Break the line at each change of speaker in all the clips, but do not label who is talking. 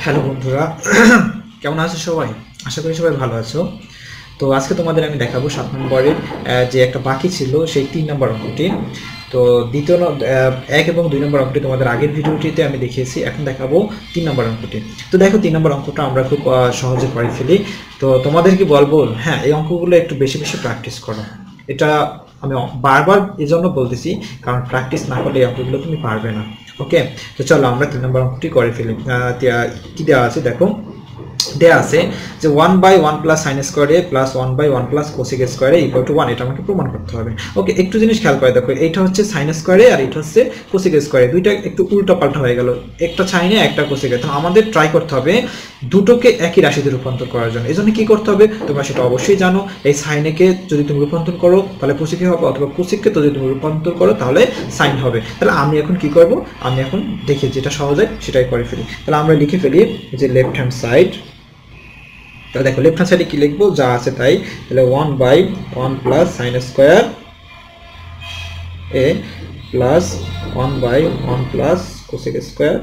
Hello বন্ধুরা, কেমন আছো সবাই? আশা করি সবাই ভালো আছো। তো আজকে তোমাদের আমি দেখাবো সাত নম্বরের যে একটা বাকি ছিল, সেই তিন নম্বর অঙ্কটি তো দ্বিতীয় এক এবং দুই নম্বর অঙ্কটি তোমাদের আগের ভিডিওটিতে আমি দেখিয়েছি, এখন দেখাবো তিন নম্বর অঙ্কটি তো দেখো, তিন নম্বর অঙ্কটা আমরা খুব সহজে করে ফেলি। তো তোমাদের কি বলব? হ্যাঁ এই অঙ্কগুলো একটু বেশি বেশি প্র্যাকটিস করো। এটা আমি বারবার এই জন্য বলতেছি, কারণ প্র্যাকটিস না করলে এই অঙ্কগুলো তুমি পারবে না। ওকে তো চলো আমরা তিন নম্বর অঙ্কটি করে ফেলি। কি দেওয়া আছে দেখো? দেওয়া আছে যে one by one plus sine square A plus one by one plus cosec square A equal to one এটা আমাকে প্রমাণ করতে হবে। ওকে, একটু জিনিস খেয়াল করে দেখো, এইটা হচ্ছে সাইন স্কোয়ারে আর এটা হচ্ছে কোসিক স্কোয়ারে দুইটা একটু উল্টো পাল্টা হয়ে গেল, একটা সাইনে একটা কোসিকে তাহলে আমাদের ট্রাই করতে হবে দুটোকে একই রাশিতে রূপান্তর করার জন্য। এই জন্য কি করতে হবে? তোমরা সেটা অবশ্যই জানো, এই সাইনেকে যদি তুমি রূপান্তর করো, তাহলে কোসিকে হবে, অথবা কোসিককে যদি তুমি রূপান্তর করো, তাহলে সাইন হবে। তাহলে আমি এখন কি করব? আমি এখন দেখি যেটা সহজ হয়, সেটাই করে ফেলি। তাহলে আমরা লিখে ফেলি যে লেফট হ্যান্ড সাইড তাহলে দেখো লেফট হ্যান্ড সাইডে কি লিখব? যা আছে তাই। তাহলে one by one plus sine square A plus one by one plus cosec square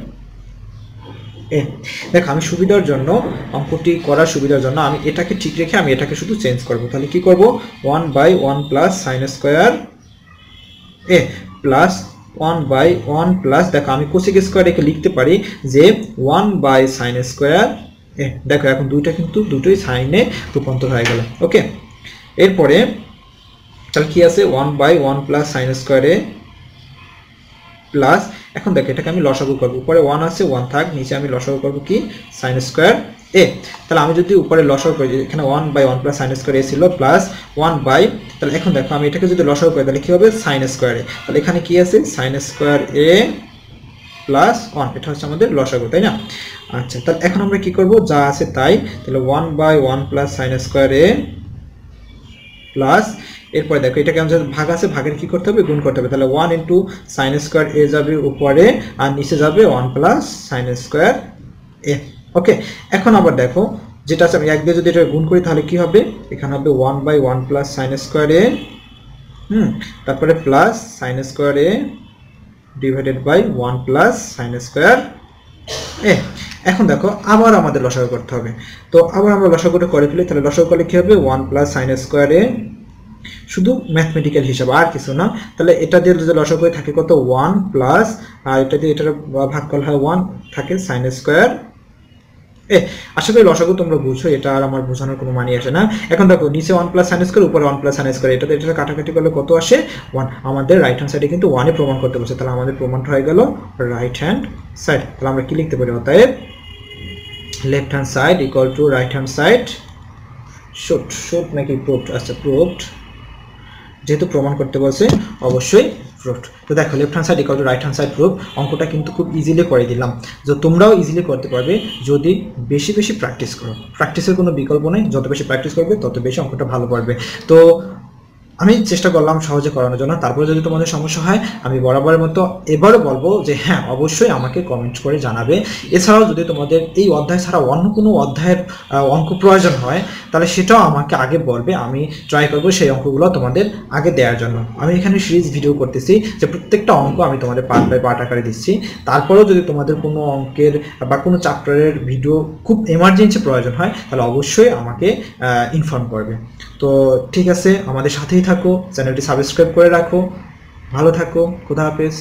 A দেখো, আমি সুবিধার জন্য, অঙ্কটি করার সুবিধার জন্য আমি এটাকে ঠিক রেখে আমি এটাকে শুধু চেঞ্জ করব। তাহলে কি করব? One by one plus sine square A plus one by one plus দেখো, আমি কোসিক স্কোয়ার একে লিখতে পারি যে one by sine square A, দেখো এখন দুইটা কিন্তু দুটোই সাইনে রূপান্তর হয়ে গেল ওকে এরপরে, তাহলে কি আছে? One by one plus sine square A plus এখন দেখো এটাকে আমি লসাগু করব। উপরে ওয়ান আছে ওয়ান থাক, নিচে আমি লসাগু করব কি? Sine square A. তাহলে আমি যদি উপরে লসাগু করি, এখানে one by one plus sine square A ছিল প্লাস ওয়ান বাই তাহলে এখন দেখো আমি এটাকে যদি লসাগু করি, তাহলে কি হবে? সাইন স্কোয়ারে তাহলে এখানে কি আছে? Sine square A plus one এটা হচ্ছে আমাদের লসাগু, তাই না? আচ্ছা তাহলে এখন আমরা কি করব? যা আছে তাই, তাহলে one by one plus sine square A plus এরপরে দেখো, এটাকে আমাদের ভাগ আছে, ভাগের কি করতে হবে? গুণ করতে হবে। তাহলে one into sine square A যাবে উপরে, আর নিচে যাবে one plus sine square A okay এখন আবার দেখো, যেটা আছে, আমি এক দিয়ে যদি এটা গুণ করি, তাহলে কি হবে? এখানে হবে one by one plus sine square A hmm, তারপরে plus sine square A divided by one plus sine square A এখন দেখো, আবার আমাদের লসাগু করতে হবে। তো আবার আমরা লসাগুটা করে ফেলি, তাহলে লসাগু করলে কী হবে? One plus sine square A শুধু ম্যাথমেটিক্যাল হিসাবে, আর কিছু না। তাহলে এটা দিয়ে যদি লসাগু থাকে কত? ওয়ান প্লাস আর এটা দিয়ে এটার ভাগ করা হয় ওয়ান থাকে সাইন স্কোয়ার আশা করি লসাগু তোমরা বুঝছ এটা আর আমার বোঝানোর কোনো মানি আসে না। এখন দেখো, নিচে ওয়ান প্লাস সাইন স্কোয়ার উপরে ওয়ান প্লাস সাইন স্কোয়ার এটাতে এটা কাটাকাটি করলে কত আসে? ওয়ান আমাদের রাইট হ্যান্ড সাইডে কিন্তু ওয়ানে প্রমাণ করতে বলছে। তাহলে আমাদের প্রমাণটা হয়ে গেল রাইট হ্যান্ড সাইড তাহলে আমরা কি লিখতে পারি অতএব? Left hand side equal to right hand side shoot শুট নাকি প্রুভড আচ্ছা প্রুভড যেহেতু প্রমাণ করতে বলছে, অবশ্যই প্রুফড তো দেখো left hand side equal to right hand side proof অঙ্কটা কিন্তু খুব ইজিলি করে দিলাম। যে তোমরাও ইজিলি করতে পারবে যদি বেশি বেশি প্র্যাকটিস করো। প্র্যাকটিসের কোনো বিকল্প নেই, যত বেশি প্র্যাকটিস করবে, তত বেশি অঙ্কটা ভালো পারবে তো আমি চেষ্টা করলাম সহজে করানোর জন্য। তারপরে যদি তোমাদের সমস্যা হয়, আমি বরাবরের মতো এবারও বলব যে হ্যাঁ অবশ্যই আমাকে কমেন্ট করে জানাবে। এছাড়াও যদি তোমাদের এই অধ্যায় ছাড়া অন্য কোনো অধ্যায়ের অঙ্ক প্রয়োজন হয়, তাহলে সেটাও আমাকে আগে বলবে। আমি ট্রাই করব সেই অঙ্কগুলো তোমাদের আগে দেওয়ার জন্য। আমি এখানে সিরিজ ভিডিও করতেছি যে, প্রত্যেকটা অঙ্ক আমি তোমাদের পার্ট বাই পার্ট আকারে দিচ্ছি। তারপরেও যদি তোমাদের কোনো অঙ্কের বা কোনো চ্যাপ্টারের ভিডিও খুব এমার্জেন্সি প্রয়োজন হয়, তাহলে অবশ্যই আমাকে ইনফর্ম করবে। তো ঠিক আছে, আমাদের সাথেই থাকো চ্যানেলটি সাবস্ক্রাইব করে রাখো। ভালো থাকো খুদা হাফেজ।